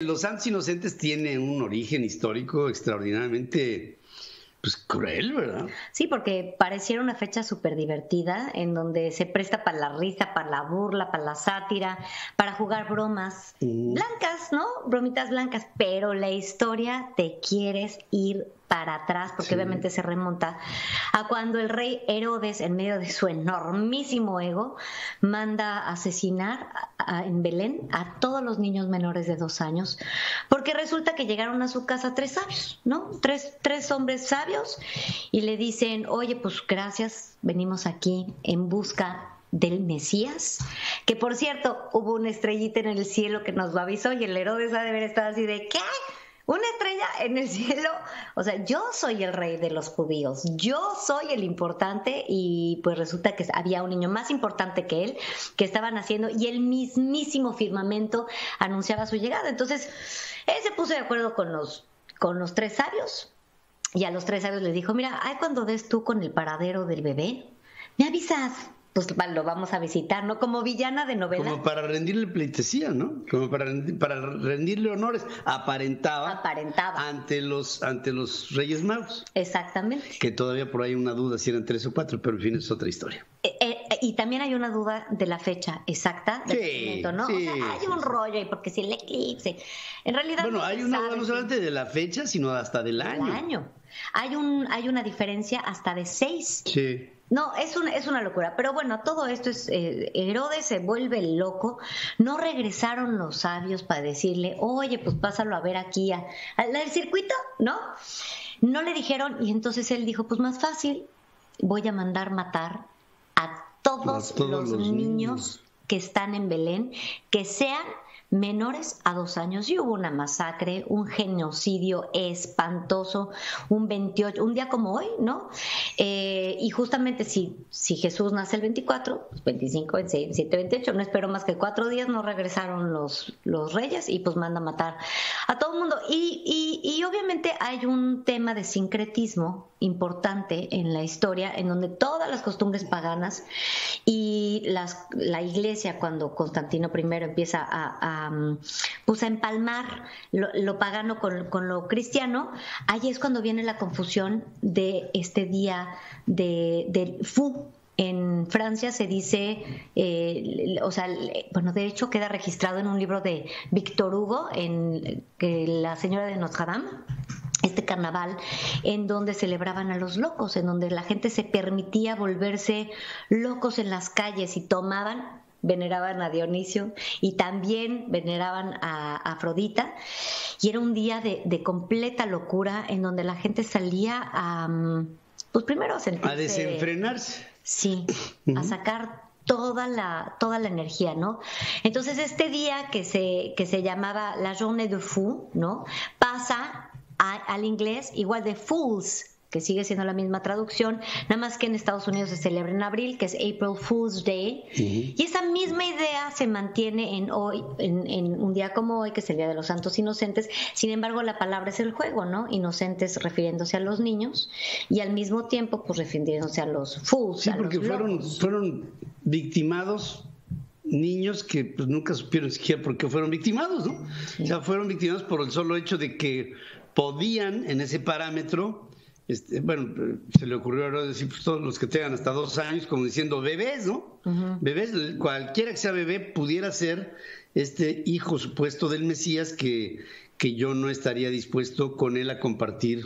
Los Santos Inocentes tiene un origen histórico extraordinariamente pues cruel, ¿verdad? Sí, porque pareciera una fecha súper divertida en donde se presta para la risa, para la burla, para la sátira, para jugar bromas blancas, ¿no? Bromitas blancas, pero la historia te quieres ir para atrás, porque obviamente se remonta a cuando el rey Herodes, en medio de su enormísimo ego, manda asesinar en Belén a todos los niños menores de dos años, porque resulta que llegaron a su casa tres sabios, ¿no? Tres, tres hombres sabios y le dicen, oye, pues gracias, venimos aquí en busca del Mesías, que por cierto hubo una estrellita en el cielo que nos lo avisó y el Herodes ha de haber estado así de ¿qué? Una estrella en el cielo. O sea, yo soy el rey de los judíos, yo soy el importante y pues resulta que había un niño más importante que él que estaba naciendo y el mismísimo firmamento anunciaba su llegada. Entonces, él se puso de acuerdo con los, con los tres sabios y a los tres sabios les dijo, mira, ay, cuando des tú con el paradero del bebé, me avisas pues lo vamos a visitar, ¿no? Como villana de novela. Como para rendirle pleitesía, ¿no? Como para, para rendirle honores. Aparentaba. Aparentaba. Ante los, ante los Reyes Magos. Exactamente. Que todavía por ahí una duda si eran tres o cuatro, pero en fin, es otra historia. Eh, eh, y también hay una duda de la fecha exacta del sí, ¿no? o sea, hay un rollo y porque si el eclipse. En realidad. Bueno, hay una duda no solamente de la fecha, sino hasta del año. Del año. Hay, un, hay una diferencia hasta de seis. Sí. No, es, una es una locura. Pero bueno, todo esto es. Eh, Herodes se vuelve loco. No regresaron los sabios para decirle, oye, pues pásalo a ver aquí al circuito, ¿no? No le dijeron, y entonces él dijo, pues más fácil, voy a mandar matar a todos, los, niños que están en Belén, que sean menores a dos años y hubo una masacre, un genocidio espantoso, un 28, un día como hoy, ¿no? Eh, y justamente si, si Jesús nace el 24, pues 25, 27, 28, no espero más que cuatro días, no regresaron los, los reyes y pues manda a matar a todo el mundo. Y, y, y obviamente hay un tema de sincretismo importante en la historia, en donde todas las costumbres paganas y las, la iglesia, cuando Constantino I empieza a, pues a empalmar lo, pagano con, lo cristiano, ahí es cuando viene la confusión de este día de, del Fu, en Francia se dice, eh, o sea, bueno, de hecho queda registrado en un libro de Víctor Hugo, en que la señora de Notre Dame, este carnaval en donde celebraban a los locos, en donde la gente se permitía volverse locos en las calles y tomaban, veneraban a Dionisio y también veneraban a, Afrodita. Y era un día de, completa locura en donde la gente salía a, pues primero a sentirse... A desenfrenarse. Sí, a sacar toda la, toda la energía, ¿no? Entonces este día que se, que se llamaba la Journée de Fou, ¿no? Pasa al inglés igual de Fools, que sigue siendo la misma traducción, nada más que en Estados Unidos se celebra en abril, que es April Fool's Day, y esa misma idea se mantiene en hoy, en, un día como hoy, que es el Día de los Santos Inocentes, sin embargo la palabra es el juego, ¿no? Inocentes refiriéndose a los niños, y al mismo tiempo, pues refiriéndose a los fools. Sí, porque fueron, fueron victimados niños que pues, nunca supieron siquiera por qué fueron victimados, ¿no? O sea, fueron victimados por el solo hecho de que podían en ese parámetro, este, bueno, se le ocurrió ahora decir pues, todos los que tengan hasta dos años, como diciendo bebés, ¿no? Bebés, cualquiera que sea bebé pudiera ser este hijo supuesto del Mesías que, que yo no estaría dispuesto con él a compartir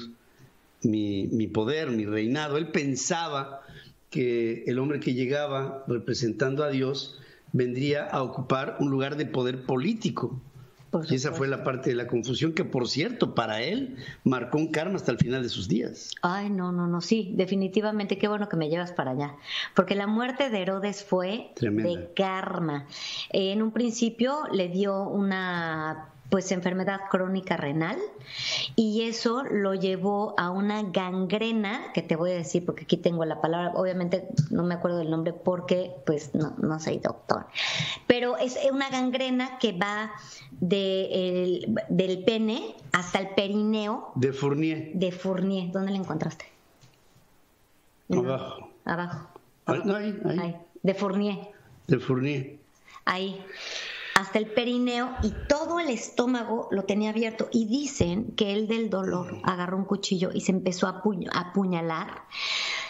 mi, mi poder, mi reinado. Él pensaba que el hombre que llegaba representando a Dios vendría a ocupar un lugar de poder político y esa fue la parte de la confusión que, por cierto, para él marcó un karma hasta el final de sus días. Ay, no, no, no, sí, definitivamente, qué bueno que me llevas para allá. Porque la muerte de Herodes fue de karma. En un principio le dio una pues enfermedad crónica renal y eso lo llevó a una gangrena, que te voy a decir porque aquí tengo la palabra, obviamente no me acuerdo del nombre porque pues no, no soy doctor, pero es una gangrena que va de del pene hasta el perineo. De Fournier. De Fournier, ¿dónde la encontraste? Abajo. Abajo. ahí, ahí. De Fournier. De Fournier. Ahí. Hasta el perineo y todo el estómago lo tenía abierto. Y dicen que él del dolor agarró un cuchillo y se empezó a, apuñalar.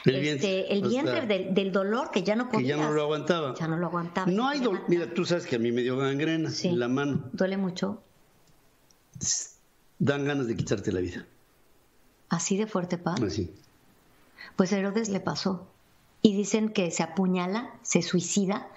El vientre, este, el vientre del, dolor que ya no podía. Que ya no lo aguantaba. Ya no lo aguantaba. No hay dolor. Mira, tú sabes que a mí me dio gangrena en la mano. ¿Duele mucho? Dan ganas de quitarte la vida. ¿Así de fuerte, pa? Así. Pues a Herodes le pasó y dicen que se apuñala, se suicida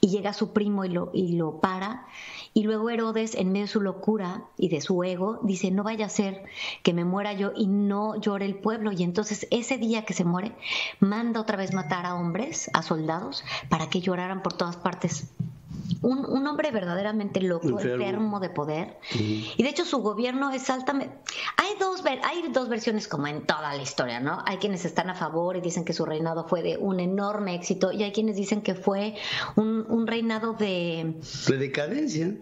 y llega su primo y lo, y lo para y luego Herodes en medio de su locura y de su ego dice no vaya a ser que me muera yo y no llore el pueblo y entonces ese día que se muere manda otra vez matar a hombres, a soldados para que lloraran por todas partes un, hombre verdaderamente loco, enfermo, de poder. Y de hecho su gobierno es altamente... Hay dos, hay dos versiones como en toda la historia, ¿no? Hay quienes están a favor y dicen que su reinado fue de un enorme éxito y hay quienes dicen que fue un, un reinado de... De decadencia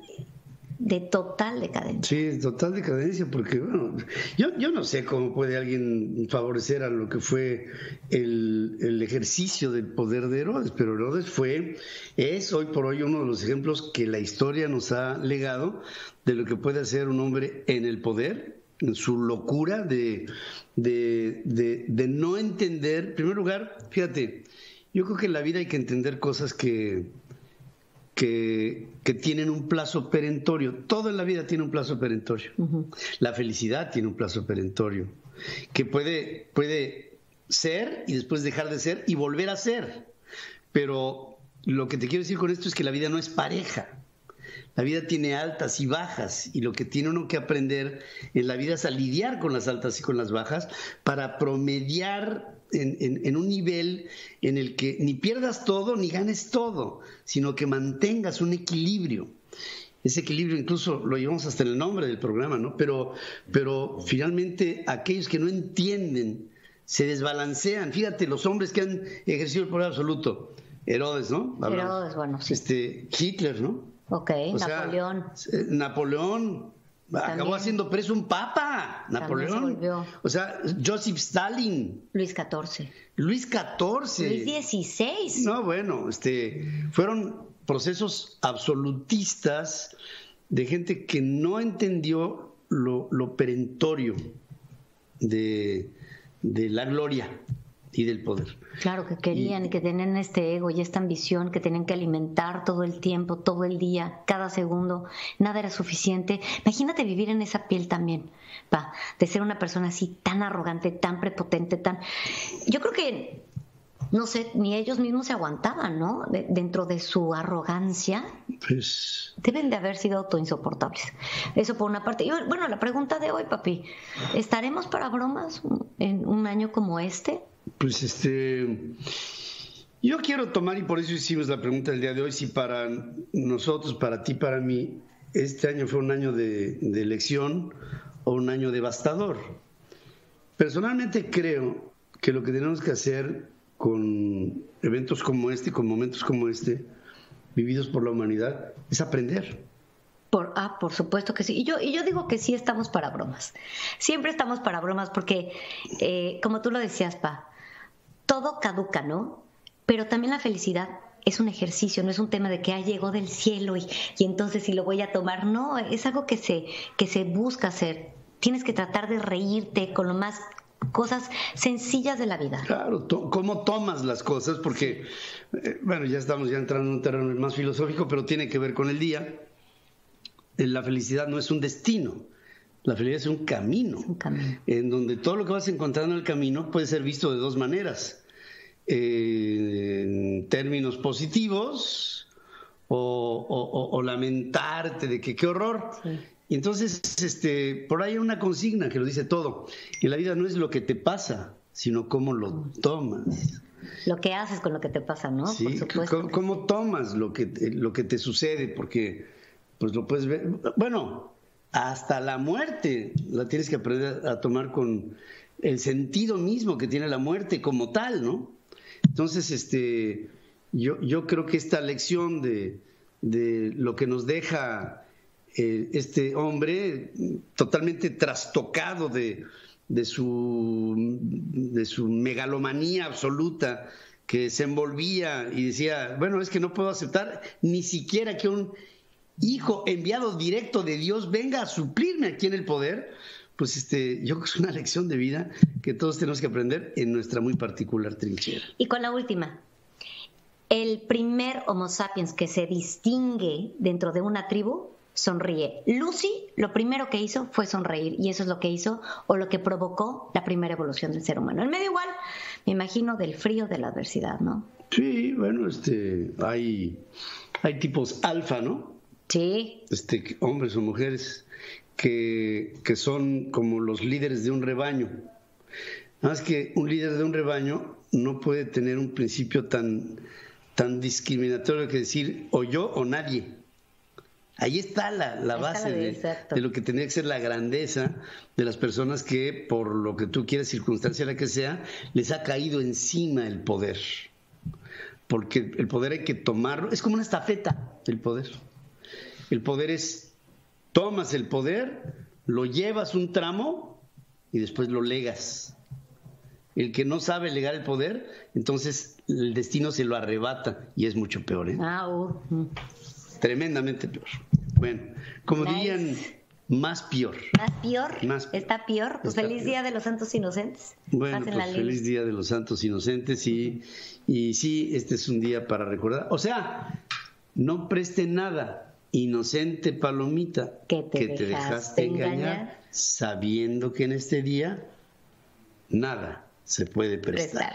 de total decadencia. Sí, total decadencia, porque bueno, yo, yo no sé cómo puede alguien favorecer a lo que fue el, el, ejercicio del poder de Herodes, pero Herodes fue, es hoy por hoy uno de los ejemplos que la historia nos ha legado de lo que puede hacer un hombre en el poder, en su locura de, de, de, de no entender, en primer lugar, fíjate, yo creo que en la vida hay que entender cosas que que, tienen un plazo perentorio. Todo en la vida tiene un plazo perentorio. La felicidad tiene un plazo perentorio, que puede, puede ser y después dejar de ser y volver a ser. Pero lo que te quiero decir con esto es que la vida no es pareja. La vida tiene altas y bajas y lo que tiene uno que aprender en la vida es a lidiar con las altas y con las bajas para promediar en, un nivel en el que ni pierdas todo ni ganes todo, sino que mantengas un equilibrio. Ese equilibrio incluso lo llevamos hasta en el nombre del programa, ¿no? Pero, pero finalmente aquellos que no entienden se desbalancean. Fíjate, los hombres que han ejercido el poder absoluto. Herodes, ¿no? Herodes, bueno, sí. Este, Hitler, ¿no? Ok, Napoleón. Eh, Napoleón, Acabó haciendo preso un papa, Napoleón. O sea, Joseph Stalin. Luis XIV. Luis XIV. Luis XVI. No, bueno, este, fueron procesos absolutistas de gente que no entendió lo, lo perentorio de, de la gloria y del poder. Claro, que querían y, que tenían este ego y esta ambición que tenían que alimentar todo el tiempo, todo el día, cada segundo. Nada era suficiente. Imagínate vivir en esa piel también, pa, de ser una persona así tan arrogante, tan prepotente, tan... Yo creo que no sé, ni ellos mismos se aguantaban, ¿no? dentro de su arrogancia. Pues... Deben de haber sido autoinsoportables. Eso por una parte. Y bueno, la pregunta de hoy, papi, ¿estaremos para bromas en un año como este? Pues este... Yo quiero tomar, y por eso hicimos la pregunta del día de hoy, si para nosotros, para ti, para mí, este año fue un año de, elección o un año devastador. Personalmente creo que lo que tenemos que hacer con eventos como este, con momentos como este, vividos por la humanidad, es aprender. Por, ah, por supuesto que sí. Y yo, y yo digo que sí estamos para bromas. Siempre estamos para bromas porque, eh, como tú lo decías, Pa, todo caduca, ¿no? Pero también la felicidad es un ejercicio, no es un tema de que ah, llegó del cielo y, y entonces si lo voy a tomar. No, es algo que se, que se busca hacer. Tienes que tratar de reírte con lo más cosas sencillas de la vida. Claro, cómo tomas las cosas, porque, eh, bueno, ya estamos ya entrando en un terreno más filosófico, pero tiene que ver con el día. La felicidad no es un destino, la felicidad es un camino, un camino. en donde todo lo que vas encontrando en el camino puede ser visto de dos maneras, eh, en términos positivos o, lamentarte de que qué horror. Y entonces, este, por ahí hay una consigna que lo dice todo. Y la vida no es lo que te pasa, sino cómo lo tomas. Lo que haces con lo que te pasa, ¿no? Sí, cómo, tomas lo que, lo que te sucede, porque pues lo puedes ver. Bueno, hasta la muerte la tienes que aprender a tomar con el sentido mismo que tiene la muerte como tal, ¿no? Entonces, este, yo, yo creo que esta lección de, de lo que nos deja eh, este hombre totalmente trastocado de, de, su, de su megalomanía absoluta, que se envolvía y decía, bueno, es que no puedo aceptar ni siquiera que un hijo enviado directo de Dios, venga a suplirme aquí en el poder, pues este, yo creo que es una lección de vida que todos tenemos que aprender en nuestra muy particular trinchera. Y con la última, el primer Homo sapiens que se distingue dentro de una tribu sonríe. Lucy lo primero que hizo fue sonreír y eso es lo que hizo o lo que provocó la primera evolución del ser humano. En medio igual, me imagino, del frío de la adversidad, ¿no? Sí, bueno, este, hay, hay tipos alfa, ¿no? Sí. Este, hombres o mujeres que, que son como los líderes de un rebaño. Nada más que un líder de un rebaño no puede tener un principio tan, tan discriminatorio que decir o yo o nadie. Ahí está la, la base de, de, lo que tendría que ser la grandeza de las personas que, por lo que tú quieras, circunstancia la que sea, les ha caído encima el poder. Porque el poder hay que tomarlo, es como una estafeta el poder. El poder es, tomas el poder, lo llevas un tramo y después lo legas. El que no sabe legar el poder, entonces el destino se lo arrebata y es mucho peor. ¿eh? Ah, uh, uh. Tremendamente peor. Bueno, como nice. dirían, más peor. Más peor. Más ¿Está peor? Pues feliz peor. Día de los Santos Inocentes. Bueno, pues feliz Día de los Santos Inocentes y, y sí, este es un día para recordar. O sea, no preste nada, inocente palomita, que te, que dejaste, te dejaste engañar, engañar, sabiendo que en este día nada se puede prestar. prestar.